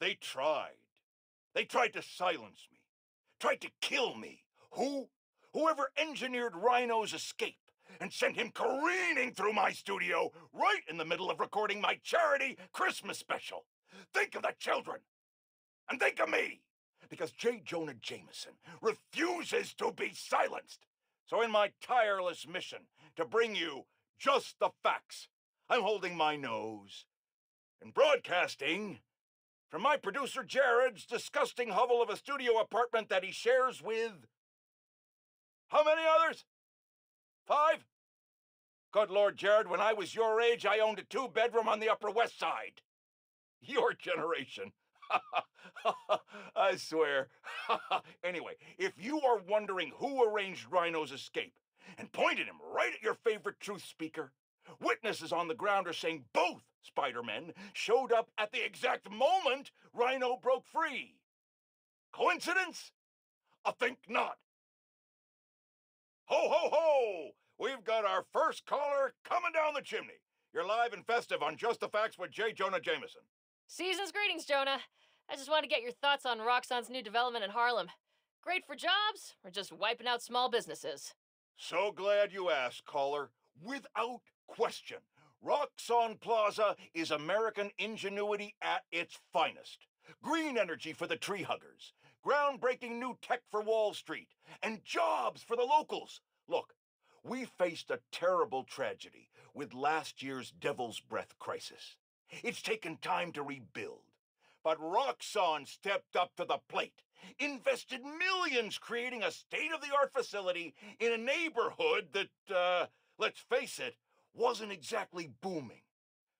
They tried. They tried to silence me, tried to kill me. Who? Whoever engineered Rhino's escape and sent him careening through my studio right in the middle of recording my charity Christmas special. Think of the children. And think of me. Because J. Jonah Jameson refuses to be silenced. So, in my tireless mission to bring you just the facts, I'm holding my nose and broadcasting from my producer Jared's disgusting hovel of a studio apartment that he shares with. How many others? Five? Good Lord, Jared, when I was your age, I owned a two bedroom on the Upper West Side. Your generation. I swear. anyway, if you are wondering who arranged Rhino's escape and pointed him right at your favorite truth speaker, witnesses on the ground are saying both Spider-Men showed up at the exact moment Rhino broke free. Coincidence? I think not. Ho, ho, ho! We've got our first caller coming down the chimney. You're live and festive on Just the Facts with J. Jonah Jameson. Season's greetings, Jonah. I just want to get your thoughts on Roxxon's new development in Harlem. Great for jobs, or just wiping out small businesses? So glad you asked, caller. Without question, Roxxon Plaza is American ingenuity at its finest. Green energy for the tree huggers, groundbreaking new tech for Wall Street, and jobs for the locals. Look, we faced a terrible tragedy with last year's Devil's Breath crisis. It's taken time to rebuild. But Roxxon stepped up to the plate, invested millions creating a state of the art facility in a neighborhood that, uh, let's face it, wasn't exactly booming.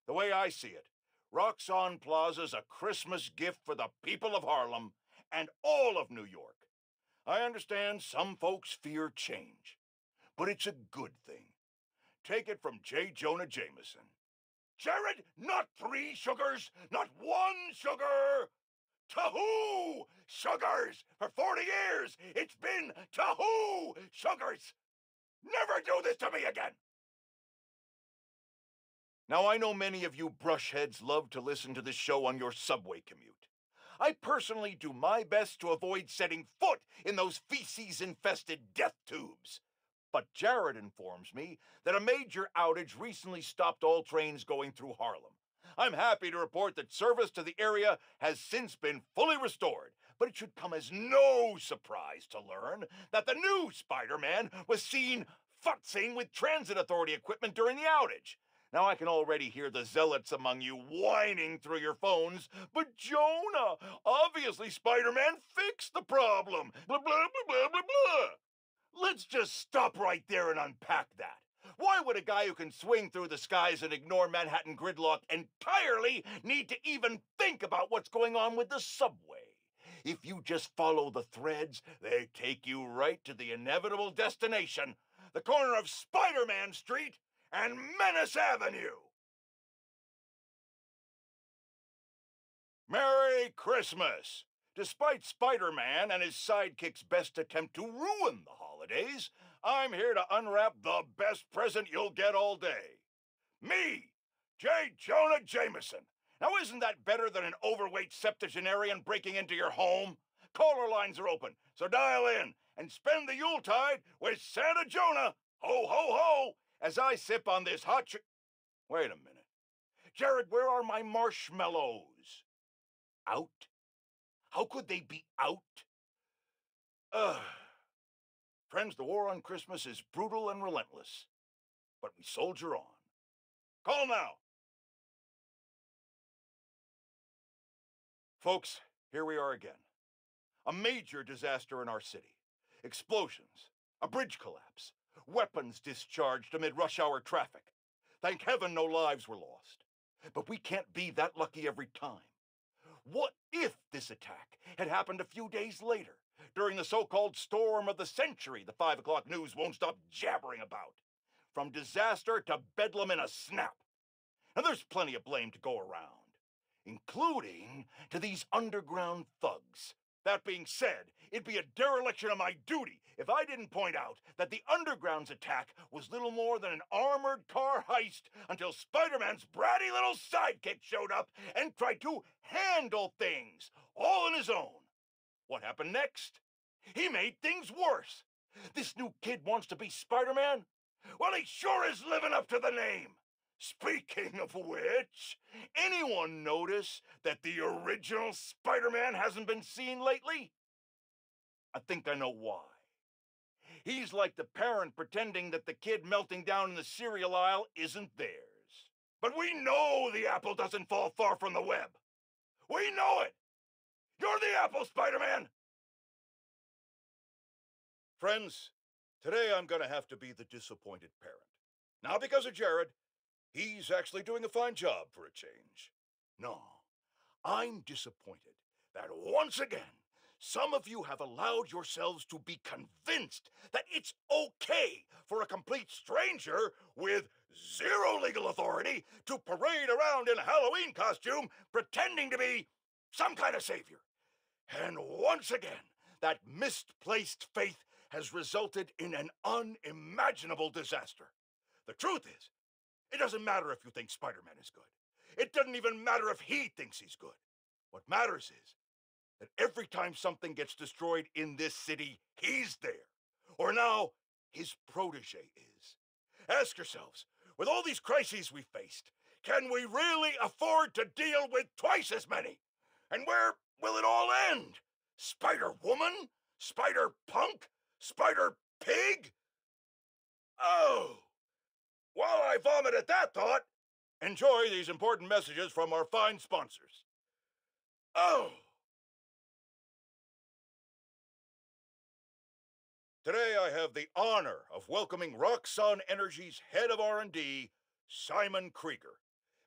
The way I see it, Roxxon Plaza's a Christmas gift for the people of Harlem and all of New York. I understand some folks fear change, but it's a good thing. Take it from J. Jonah Jameson. Jared, not three sugars, not one sugar. Tahoo sugars for 40 years. It's been Tahoo sugars. Never do this to me again. Now, I know many of you brushheads love to listen to this show on your subway commute. I personally do my best to avoid setting foot in those feces infested death tubes. But Jared informs me that a major outage recently stopped all trains going through Harlem. I'm happy to report that service to the area has since been fully restored, but it should come as no surprise to learn that the new Spider Man was seen futzing with transit authority equipment during the outage. Now I can already hear the zealots among you whining through your phones. But Jonah, obviously Spider-Man fixed the problem. Blah, blah, blah, blah, blah, blah. Let's just stop right there and unpack that. Why would a guy who can swing through the skies and ignore Manhattan gridlock entirely need to even think about what's going on with the subway? If you just follow the threads, they take you right to the inevitable destination, the corner of Spider-Man Street and Menace Avenue. Merry Christmas! Despite Spider Man and his sidekick's best attempt to ruin the holidays, I'm here to unwrap the best present you'll get all day. Me, J. Jonah Jameson. Now, isn't that better than an overweight septuagenarian breaking into your home? Caller lines are open, so dial in and spend the Yuletide with Santa Jonah. Ho, ho, ho! As I sip on this hot ch- Wait a minute. Jared, where are my marshmallows? Out? How could they be out? Ugh. Friends, the war on Christmas is brutal and relentless, but we soldier on. Call now. Folks, here we are again. A major disaster in our city. Explosions, a bridge collapse, weapons discharged amid rush hour traffic. Thank heaven no lives were lost. But we can't be that lucky every time. What if this attack had happened a few days later, during the so called storm of the century the 5 o'clock news won't stop jabbering about? From disaster to bedlam in a snap. And there's plenty of blame to go around, including to these underground thugs That being said, it'd be a dereliction of my duty if I didn't point out that the Underground's attack was little more than an armored car heist until Spider Man's bratty little sidekick showed up and tried to handle things, all on his own. What happened next? He made things worse. This new kid wants to be Spider Man? Well, he sure is living up to the name. Speaking of which, anyone notice that the original Spider-Man hasn't been seen lately? I think I know why. He's like the parent pretending that the kid melting down in the cereal aisle isn't theirs. But we know the apple doesn't fall far from the web. We know it! You're the apple, Spider-Man! Friends, today I'm gonna have to be the disappointed parent. Not because of Jared, He's actually doing a fine job for a change. No, I'm disappointed that once again, some of you have allowed yourselves to be convinced that it's okay for a complete stranger with zero legal authority to parade around in a Halloween costume pretending to be some kind of savior. And once again, that misplaced faith has resulted in an unimaginable disaster. The truth is, it doesn't matter if you think Spider Man is good. It doesn't even matter if he thinks he's good. What matters is that every time something gets destroyed in this city, he's there. Or now, his protege is. Ask yourselves, with all these crises we faced, can we really afford to deal with twice as many? And where will it all end? Spider Woman? Spider Punk? Spider Pig? Oh! While I vomit at that thought, enjoy these important messages from our fine sponsors. Oh! Today I have the honor of welcoming Roxxon Energy's head of R&D, Simon Krieger.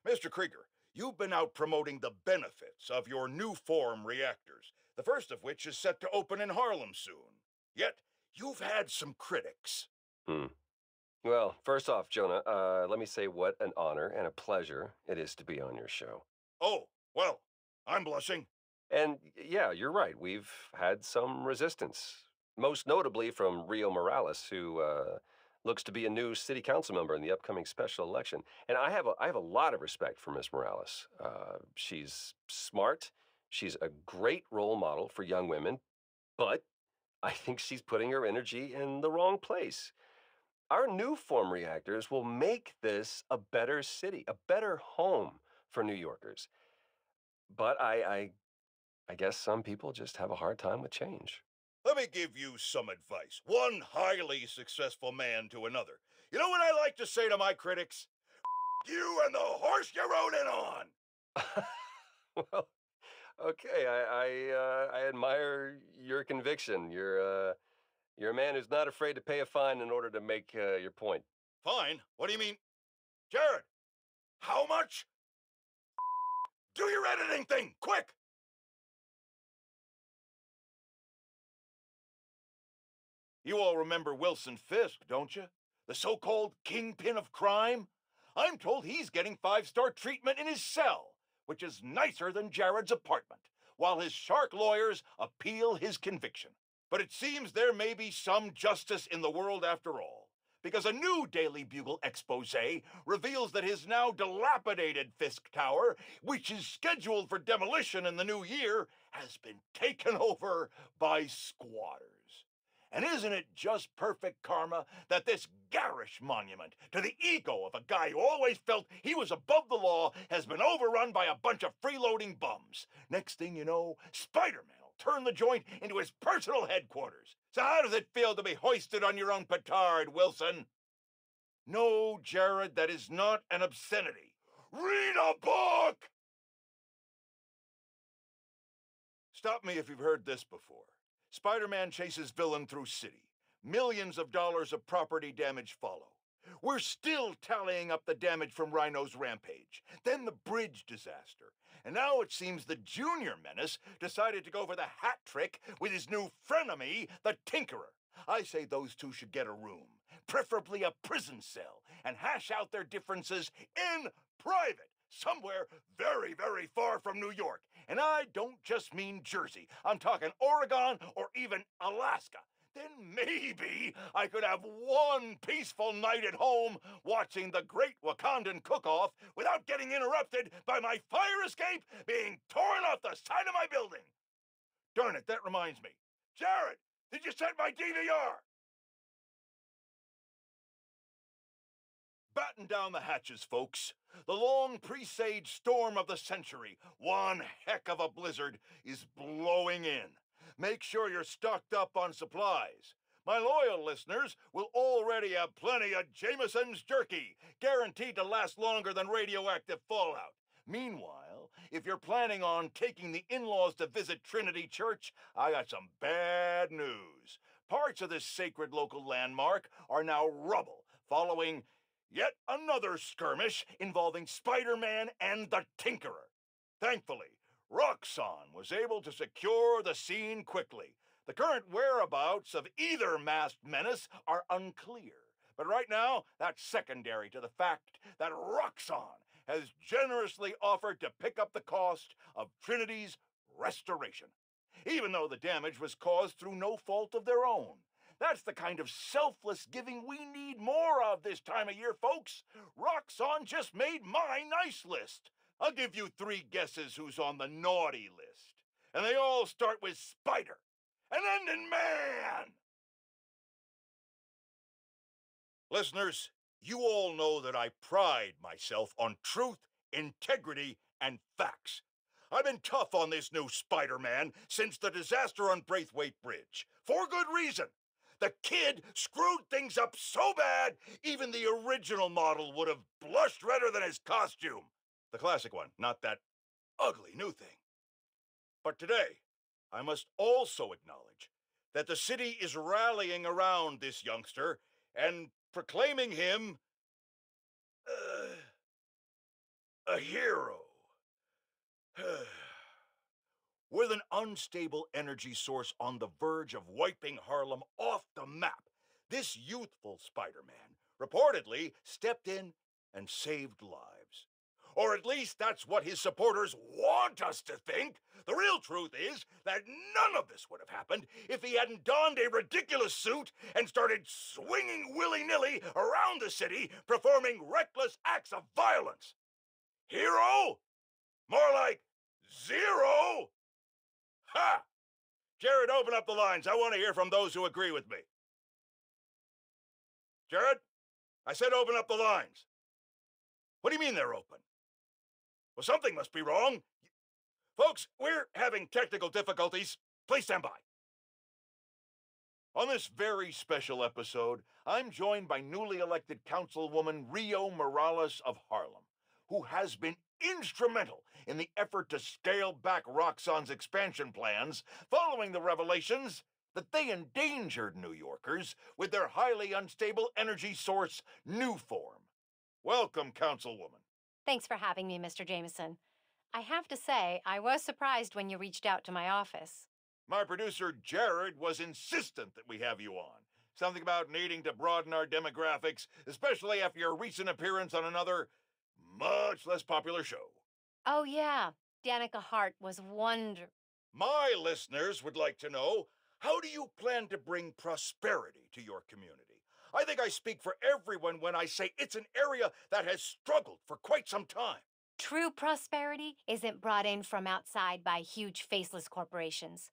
Mr. Krieger, you've been out promoting the benefits of your Nuform reactors, the first of which is set to open in Harlem soon. Yet, you've had some critics. Hmm. Well, first off, Jonah, uh, let me say what an honor and a pleasure it is to be on your show. Oh, well, I'm blushing. And yeah, you're right. We've had some resistance, most notably from Rio Morales, who uh, looks to be a new city council member in the upcoming special election. And I have a, I have a lot of respect for Miss Morales. Uh, she's smart. She's a great role model for young women, but I think she's putting her energy in the wrong place. Our Nuform reactors will make this a better city, a better home for New Yorkers. But I, I, I guess some people just have a hard time with change. Let me give you some advice. One highly successful man to another. You know what I like to say to my critics? You and the horse you rode in on. well, okay, I I, uh, I admire your conviction. You're uh, you're a man who's not afraid to pay a fine in order to make uh, your point. Fine? What do you mean? Jared, how much? Do your editing thing, quick! You all remember Wilson Fisk, don't you? The so-called kingpin of crime? I'm told he's getting five-star treatment in his cell, which is nicer than Jared's apartment, while his shark lawyers appeal his conviction. But it seems there may be some justice in the world after all, because a new Daily Bugle expose reveals that his now dilapidated Fisk Tower, which is scheduled for demolition in the new year, has been taken over by squatters. And isn't it just perfect karma that this garish monument to the ego of a guy who always felt he was above the law has been overrun by a bunch of freeloading bums? Next thing you know, Spider Man turn the joint into his personal headquarters. So how does it feel to be hoisted on your own petard, Wilson? No, Jared, that is not an obscenity. Read a book! Stop me if you've heard this before. Spider-Man chases villain through city. Millions of dollars of property damage follow. We're still tallying up the damage from Rhino's rampage, then the bridge disaster, and now it seems the junior menace decided to go for the hat trick with his new frenemy, the Tinkerer. I say those two should get a room, preferably a prison cell, and hash out their differences in private, somewhere very, very far from New York. and I don't just mean Jersey, I'm talking Oregon or even Alaska, then maybe I could have one peaceful night at home watching the great Wakandan cook off without getting interrupted by my fire escape being torn off the side of my building. Darn it, that reminds me. Jared, did you set my DVR? Batten down the hatches, folks. The long presaged storm of the century, one heck of a blizzard, is blowing in. Make sure you're stocked up on supplies. My loyal listeners will already have plenty of Jameson's jerky, guaranteed to last longer than radioactive fallout. Meanwhile, if you're planning on taking the in laws to visit Trinity Church, I got some bad news. Parts of this sacred local landmark are now rubble following yet another skirmish involving Spider Man and the Tinkerer. Thankfully, Roxxon was able to secure the scene quickly. The current whereabouts of either masked menace are unclear. But right now, that's secondary to the fact that Roxxon has generously offered to pick up the cost of Trinity's restoration, even though the damage was caused through no fault of their own. That's the kind of selfless giving we need more of this time of year, folks. Roxxon just made my nice list. I'll give you three guesses who's on the naughty list. And they all start with Spider and end in Man. Listeners, you all know that I pride myself on truth, integrity, and facts. I've been tough on this new Spider Man since the disaster on Braithwaite Bridge. For good reason. The kid screwed things up so bad, even the original model would have blushed redder than his costume. The classic one, not that ugly new thing. But today, I must also acknowledge that the city is rallying around this youngster and proclaiming him uh, a hero. With an unstable energy source on the verge of wiping Harlem off the map, this youthful Spider Man reportedly stepped in and saved lives. Or at least that's what his supporters want us to think. The real truth is that none of this would have happened if he hadn't donned a ridiculous suit and started swinging willy nilly around the city, performing reckless acts of violence. Hero? More like zero? Ha! Jared, open up the lines. I want to hear from those who agree with me. Jared? I said open up the lines. What do you mean they're open? Well, something must be wrong. Folks, we're having technical difficulties. Please stand by. On this very special episode, I'm joined by newly elected Councilwoman Rio Morales of Harlem, who has been instrumental in the effort to scale back Roxxon's expansion plans following the revelations that they endangered New Yorkers with their highly unstable energy source, Nuform. Welcome, Councilwoman. Thanks for having me, Mr. Jameson. I have to say, I was surprised when you reached out to my office. My producer, Jared, was insistent that we have you on. Something about needing to broaden our demographics, especially after your recent appearance on another, much less popular show. Oh, yeah. Danika Hart was wonder. My listeners would like to know how do you plan to bring prosperity to your community? I think I speak for everyone when I say it's an area that has struggled for quite some time. True prosperity isn't brought in from outside by huge faceless corporations.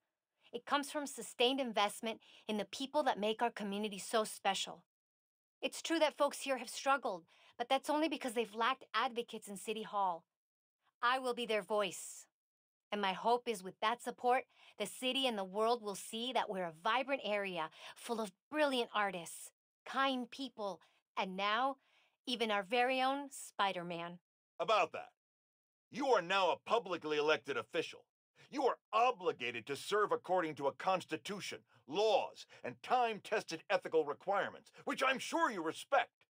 It comes from sustained investment in the people that make our community so special. It's true that folks here have struggled, but that's only because they've lacked advocates in City Hall. I will be their voice. And my hope is with that support, the city and the world will see that we're a vibrant area full of brilliant artists, kind people, and now, even our very own Spider Man. About that, you are now a publicly elected official. You are obligated to serve according to a constitution, laws, and time tested ethical requirements, which I'm sure you respect.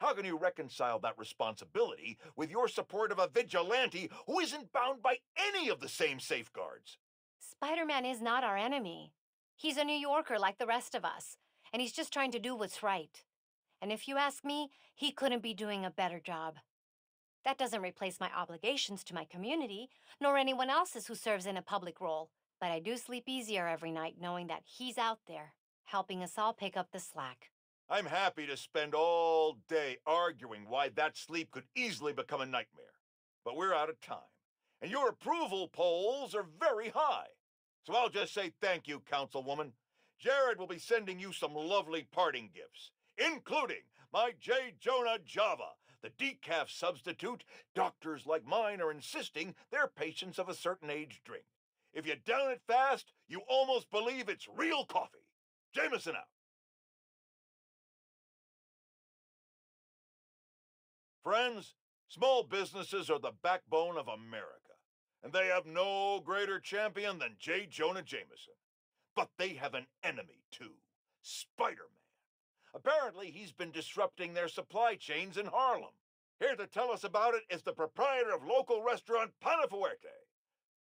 How can you reconcile that responsibility with your support of a vigilante who isn't bound by any of the same safeguards? Spider Man is not our enemy. He's a New Yorker like the rest of us, and he's just trying to do what's right. And if you ask me, he couldn't be doing a better job. That doesn't replace my obligations to my community, nor anyone else's who serves in a public role. But I do sleep easier every night knowing that he's out there, helping us all pick up the slack. I'm happy to spend all day arguing why that sleep could easily become a nightmare. But we're out of time, and your approval polls are very high. So I'll just say thank you, Councilwoman. Jared will be sending you some lovely parting gifts, including my J. Jonah Java, the decaf substitute doctors like mine are insisting their patients of a certain age drink. If you down it fast, you almost believe it's real coffee. Jameson out. Friends, small businesses are the backbone of America, and they have no greater champion than J. Jonah Jameson. But they have an enemy, too Spider Man. Apparently, he's been disrupting their supply chains in Harlem. Here to tell us about it is the proprietor of local restaurant Panafuerte.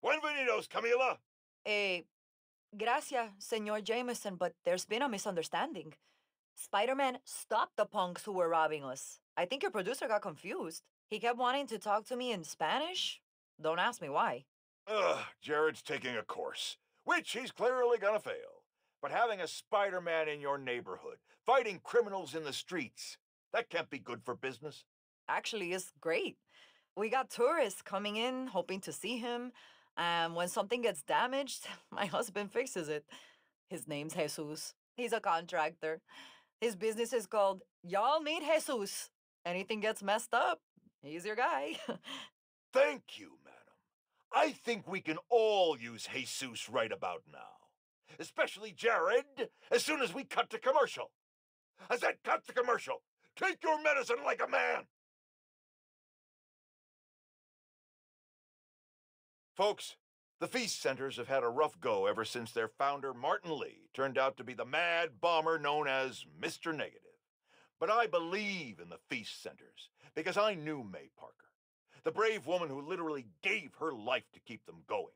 Buenvenidos, Camila. Eh, gracias, Senor Jameson, but there's been a misunderstanding. Spider Man stopped the punks who were robbing us. I think your producer got confused. He kept wanting to talk to me in Spanish. Don't ask me why. Ugh, Jared's taking a course, which he's clearly gonna fail. But having a Spider Man in your neighborhood, fighting criminals in the streets, that can't be good for business. Actually, it's great. We got tourists coming in, hoping to see him. And when something gets damaged, my husband fixes it. His name's Jesus. He's a contractor. His business is called Y'all Need Jesus. Anything gets messed up, he's your guy. Thank you. I think we can all use Jesus right about now. Especially Jared, as soon as we cut to commercial. I said cut to commercial. Take your medicine like a man. Folks, the Feast Centers have had a rough go ever since their founder, Martin Li, turned out to be the mad bomber known as Mr. Negative. But I believe in the Feast Centers because I knew May Parker, the brave woman who literally gave her life to keep them going.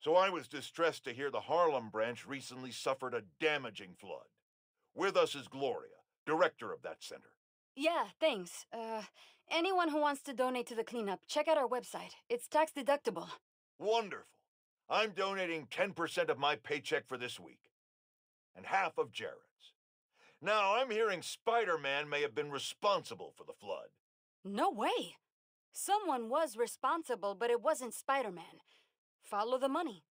So I was distressed to hear the Harlem branch recently suffered a damaging flood. With us is Gloria, director of that center. Yeah, thanks. Uh, anyone who wants to donate to the cleanup, check out our website. It's tax deductible. Wonderful. I'm donating 10% of my paycheck for this week, and half of Jared's. Now, I'm hearing Spider Man may have been responsible for the flood. No way. Someone was responsible, but it wasn't Spider Man. Follow the money.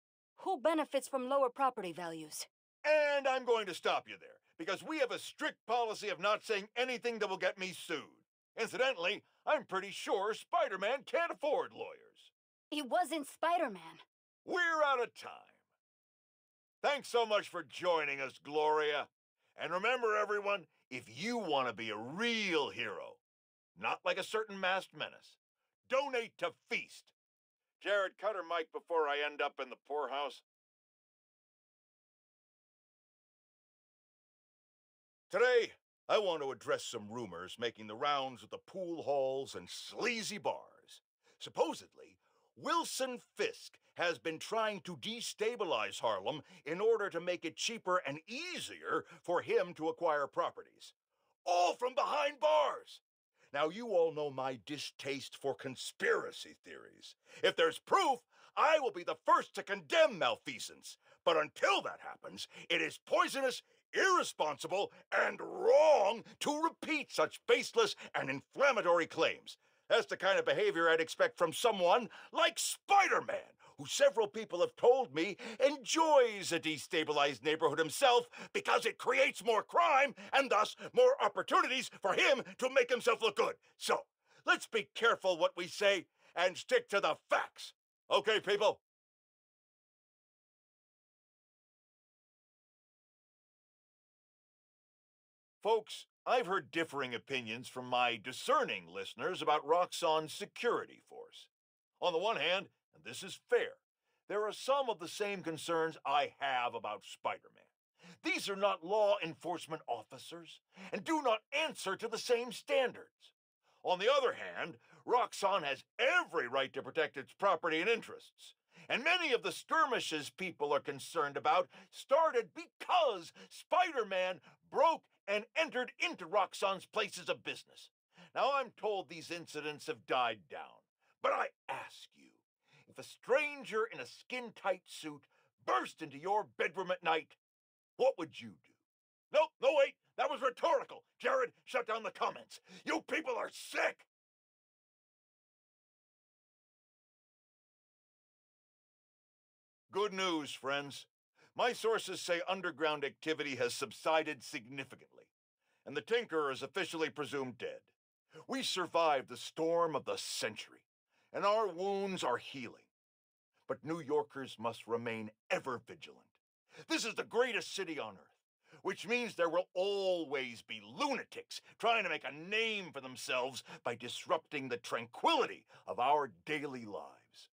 Who benefits from lower property values? And I'm going to stop you there, because we have a strict policy of not saying anything that will get me sued. Incidentally, I'm pretty sure Spider Man can't afford lawyers. It wasn't Spider Man. We're out of time. Thanks so much for joining us, Gloria. And remember, everyone, if you want to be a real hero, not like a certain masked menace, donate to Feast. Jared, cut her mic before I end up in the poorhouse. Today, I want to address some rumors making the rounds of the pool halls and sleazy bars. Supposedly, Wilson Fisk has been trying to destabilize Harlem in order to make it cheaper and easier for him to acquire properties. All from behind bars. Now, you all know my distaste for conspiracy theories. If there's proof, I will be the first to condemn malfeasance. But until that happens, it is poisonous, irresponsible, and wrong to repeat such baseless and inflammatory claims. That's the kind of behavior I'd expect from someone like Spider Man, who several people have told me enjoys a destabilized neighborhood himself because it creates more crime and thus more opportunities for him to make himself look good. So, let's be careful what we say and stick to the facts. Okay, people? Folks, I've heard differing opinions from my discerning listeners about Roxxon's security force. On the one hand, and this is fair, there are some of the same concerns I have about Spider Man. These are not law enforcement officers and do not answer to the same standards. On the other hand, Roxxon has every right to protect its property and interests. And many of the skirmishes people are concerned about started because Spider Man broke and entered into Roxxon's places of business. Now, I'm told these incidents have died down. But I ask you, a stranger in a skin tight suit burst into your bedroom at night, what would you do? No, no, wait, that was rhetorical. Jared, shut down the comments. You people are sick. Good news, friends. My sources say underground activity has subsided significantly, and the Tinkerer is officially presumed dead. We survived the storm of the century, and our wounds are healing. But New Yorkers must remain ever vigilant. This is the greatest city on earth, which means there will always be lunatics trying to make a name for themselves by disrupting the tranquility of our daily lives.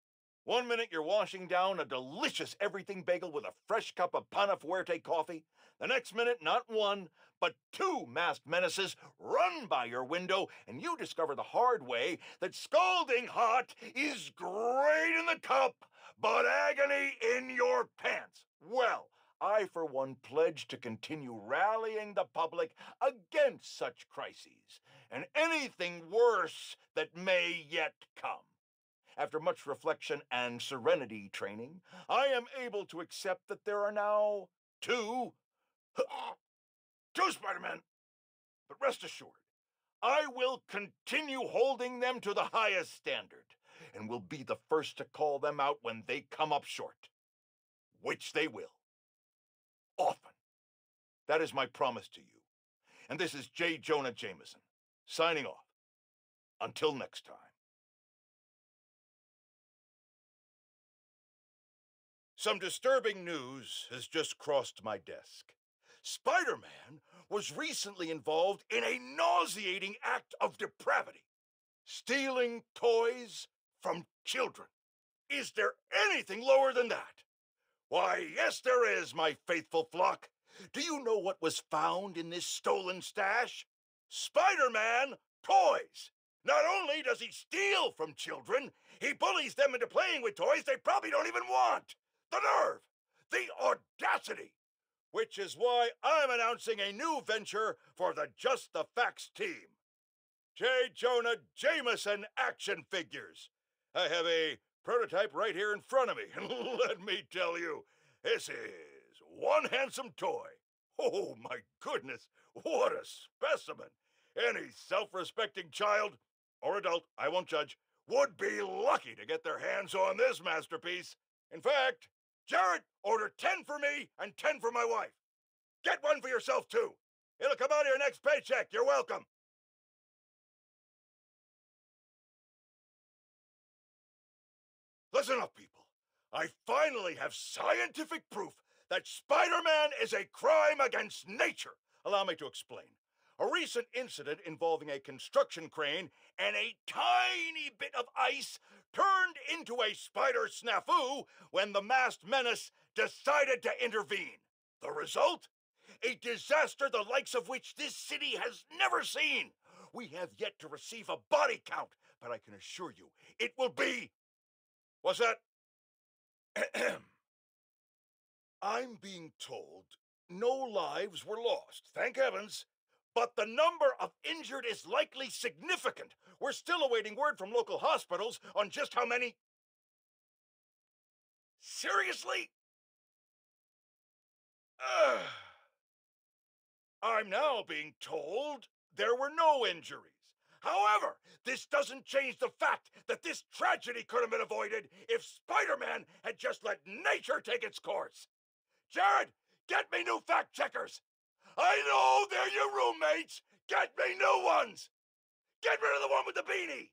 One minute you're washing down a delicious everything bagel with a fresh cup of Panafuerte coffee. The next minute, not one, but two masked menaces run by your window, and you discover the hard way that scalding hot is great in the cup, but agony in your pants. Well, I, for one, pledge to continue rallying the public against such crises and anything worse that may yet come. After much reflection and serenity training, I am able to accept that there are now two, two Spider-Men. But rest assured, I will continue holding them to the highest standard and will be the first to call them out when they come up short. Which they will. Often. That is my promise to you. And this is J. Jonah Jameson, signing off. Until next time. Some disturbing news has just crossed my desk. Spider Man was recently involved in a nauseating act of depravity stealing toys from children. Is there anything lower than that? Why, yes, there is, my faithful flock. Do you know what was found in this stolen stash? Spider Man toys. Not only does he steal from children, he bullies them into playing with toys they probably don't even want. The nerve! The audacity! Which is why I'm announcing a new venture for the Just the Facts team. J. Jonah Jameson action figures. I have a prototype right here in front of me, and let me tell you, this is one handsome toy. Oh my goodness, what a specimen! Any self respecting child or adult, I won't judge, would be lucky to get their hands on this masterpiece. In fact, Jared, order 10 for me and 10 for my wife. Get one for yourself, too. It'll come out of your next paycheck. You're welcome. Listen up, people. I finally have scientific proof that Spider Man is a crime against nature. Allow me to explain. A recent incident involving a construction crane and a tiny bit of ice turned into a spider snafu when the masked menace decided to intervene. The result? A disaster the likes of which this city has never seen. We have yet to receive a body count, but I can assure you it will be. What's that? I'm being told no lives were lost, thank heavens, but the number of injured is likely significant. We're still awaiting word from local hospitals on just how many. Seriously? I'm now being told there were no injuries. However, this doesn't change the fact that this tragedy could have been avoided if Spider Man had just let nature take its course. Jared, get me new fact checkers! I know they're your roommates. Get me new ones. Get rid of the one with the beanie.